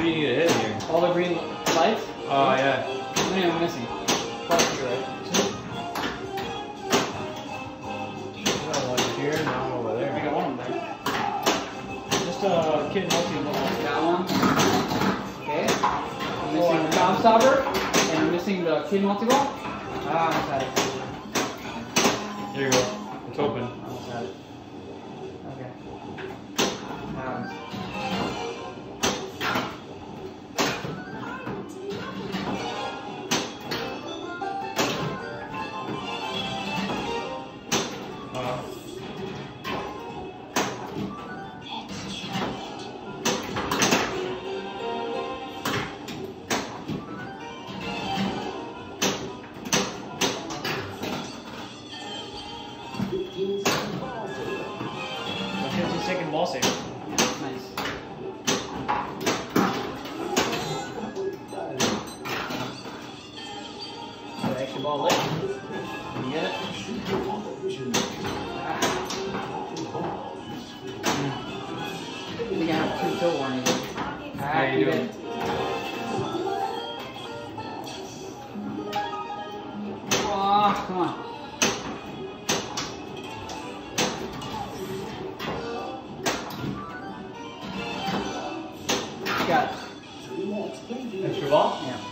do you need to hit here? All the green lights? Oh yeah. How many am I missing? Plus two, right? I got one here, now over I there. got one of them there. Just a kid multi Got one. Okay. I'm missing the Gobstopper, and I'm missing the Kid Multi-Ball. Ah, I got it. Here you go. It's open. Almost had it. Okay. Um, second ball save. Nice. Extra ball left. You get it? I think I have two kill warnings. How you doing? Oh, come on. Yeah.